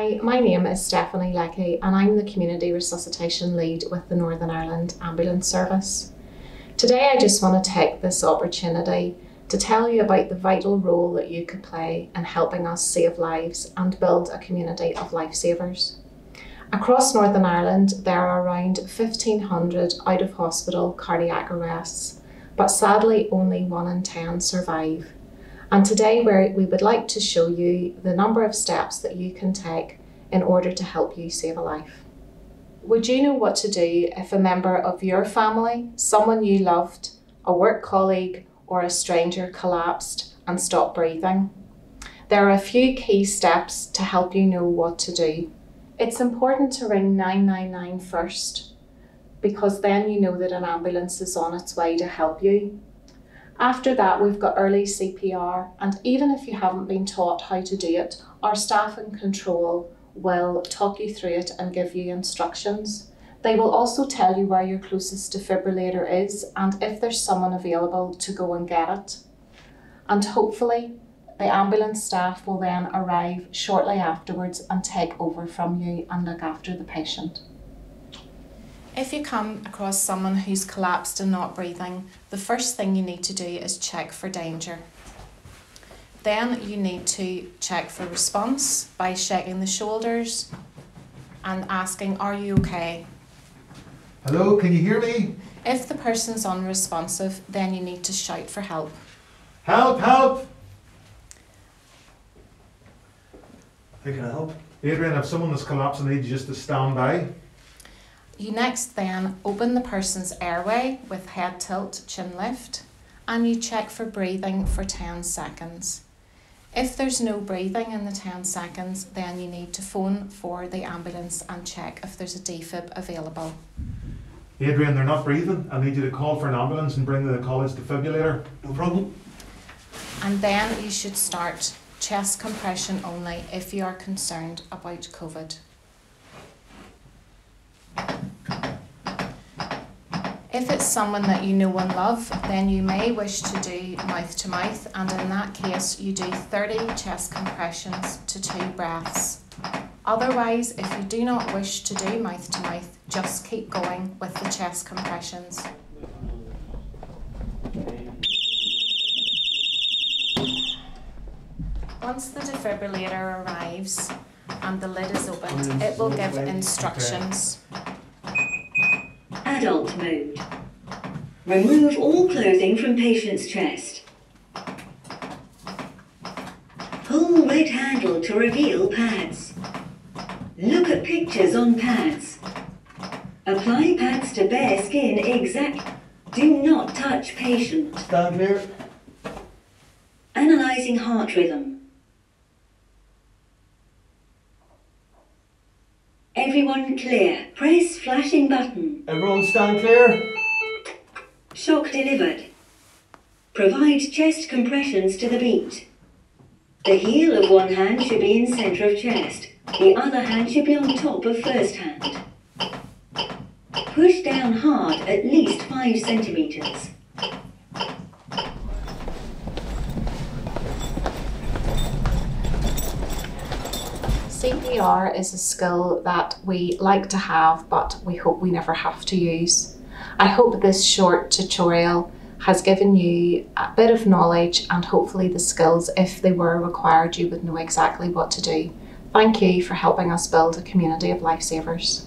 Hi, my name is Stephanie Leckie and I'm the Community Resuscitation Lead with the Northern Ireland Ambulance Service. Today I just want to take this opportunity to tell you about the vital role that you could play in helping us save lives and build a community of lifesavers. Across Northern Ireland, there are around 1,500 out of hospital cardiac arrests, but sadly, only 1 in 10 survive. And today, we would like to show you the number of steps that you can take in order to help you save a life. Would you know what to do if a member of your family, someone you loved, a work colleague, or a stranger collapsed and stopped breathing? There are a few key steps to help you know what to do. It's important to ring 999 first because then you know that an ambulance is on its way to help you. After that, we've got early CPR, and even if you haven't been taught how to do it, our staff in control will talk you through it and give you instructions. They will also tell you where your closest defibrillator is and if there's someone available to go and get it. And hopefully, the ambulance staff will then arrive shortly afterwards and take over from you and look after the patient. If you come across someone who's collapsed and not breathing, the first thing you need to do is check for danger. Then you need to check for response by shaking the shoulders and asking, Are you okay? Hello, can you hear me? If the person's unresponsive, then you need to shout for help. Help, help! How can I help? Adrian, if someone is collapsing, I need you just to stand by. You next then open the person's airway with head tilt, chin lift, and you check for breathing for 10 seconds. If there's no breathing in the 10 seconds, then you need to phone for the ambulance and check if there's a defib available. Adrian, they're not breathing. I need you to call for an ambulance and bring the college defibrillator. No problem. And then you should start chest compression only if you are concerned about COVID. If it's someone that you know and love, then you may wish to do mouth to mouth, and in that case, you do 30 chest compressions to two breaths. Otherwise, if you do not wish to do mouth to mouth, just keep going with the chest compressions. Once the defibrillator arrives and the lid is opened, it will give instructions. Adult mode. Remove all clothing from patient's chest. Pull red handle to reveal pads. Look at pictures on pads. Apply pads to bare skin exact. Do not touch patient. Stand clear. Analyzing heart rhythm. Everyone clear. Press flashing button. Everyone stand clear. Shock delivered. Provide chest compressions to the beat. The heel of one hand should be in center of chest. The other hand should be on top of first hand. Push down hard at least 5 centimeters. CPR is a skill that we like to have, but we hope we never have to use. I hope this short tutorial has given you a bit of knowledge and hopefully the skills, if they were required, you would know exactly what to do. Thank you for helping us build a community of lifesavers.